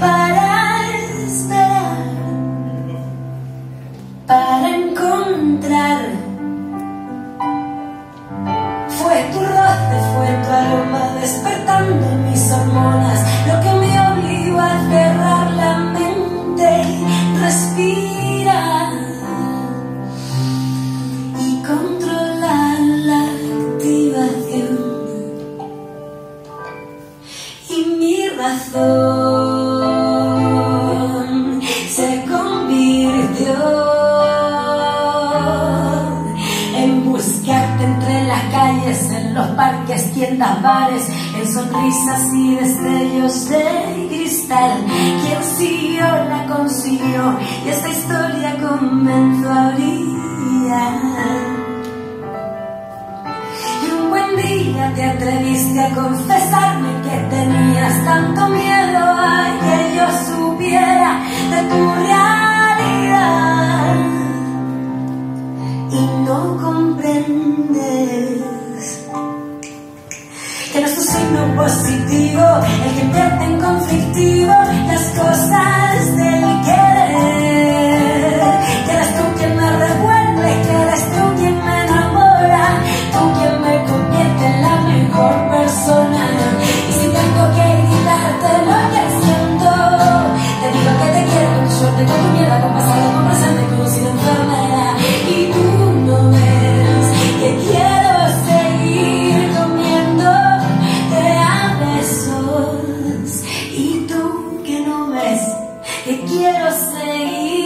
para esperar, para encontrar. Fue tu roce, fue tu aroma despertando mis hormonas, y mi razón se convirtió en buscarte entre las calles, en los parques, tiendas, bares, en sonrisas y destellos de cristal. Quien siguió la consiguió y esta historia comenzó a brillar. Y un buen día te atreviste a confesarme que tanto miedo a que yo supiera de tu realidad. Y no comprendes que no es tu signo positivo el que invierte en conflictivo y tú que no ves que quiero seguir.